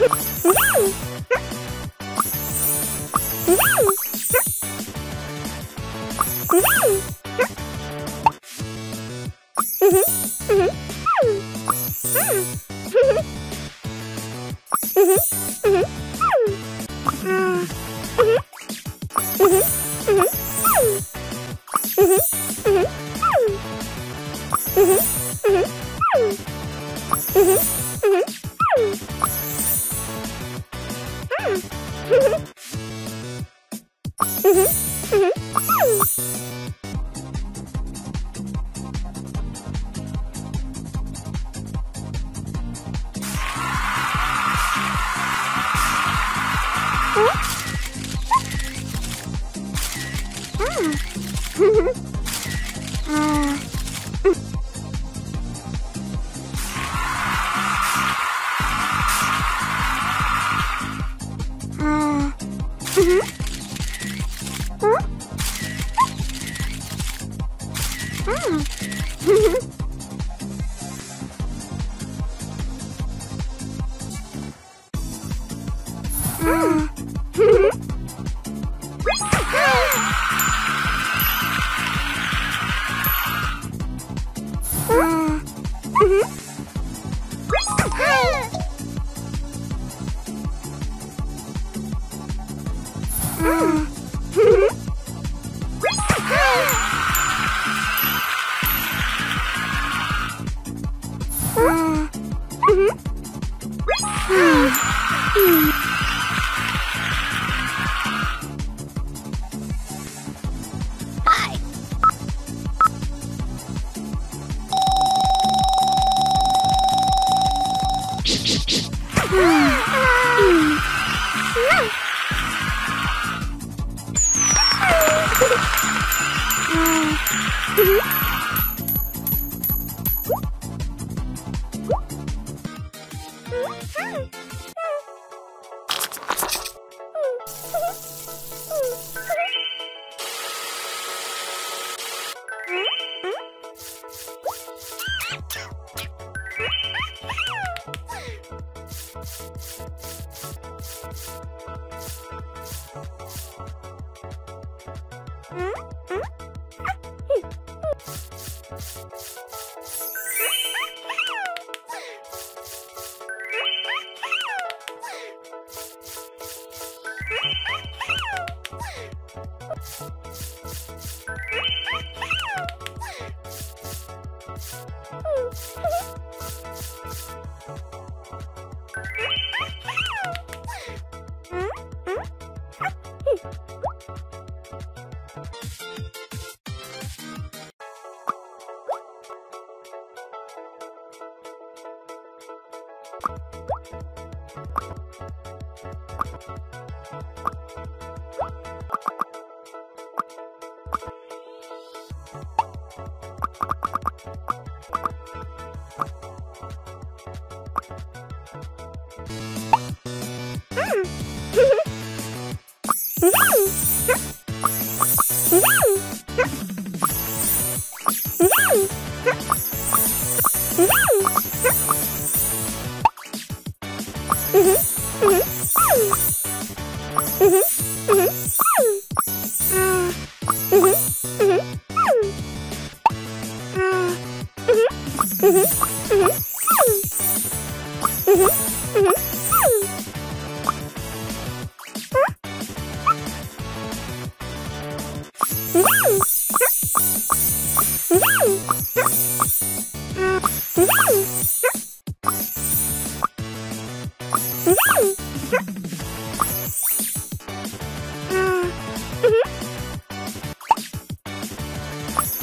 Mm-hmm. Mmm. Mm. Hmm. Woo!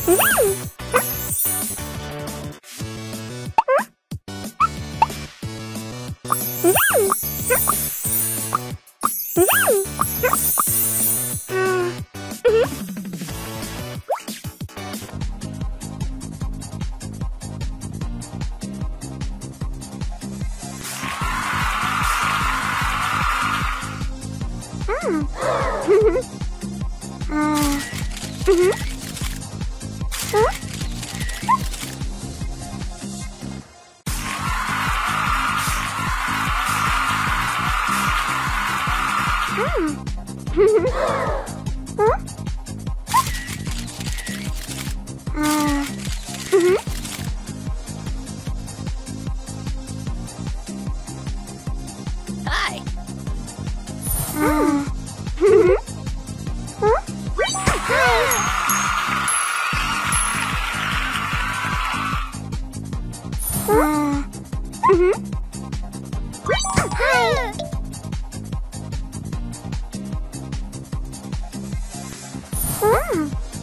Ah. Hmm.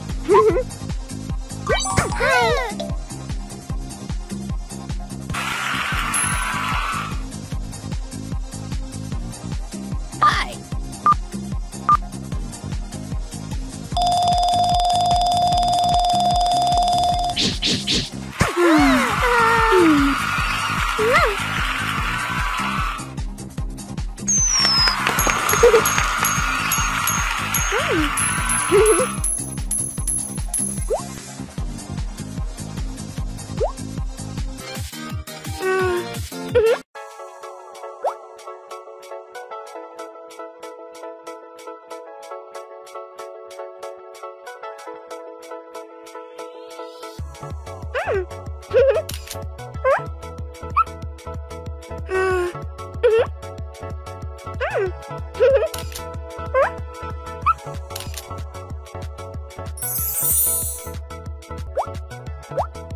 you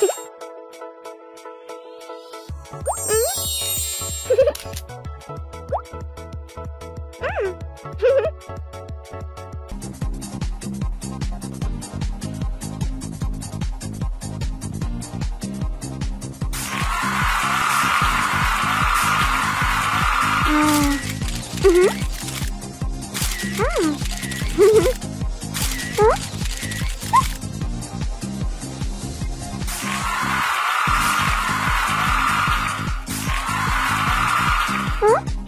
Woo! 응?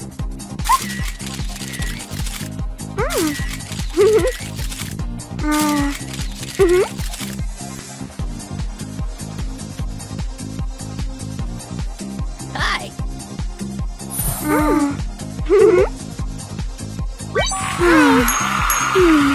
Hi.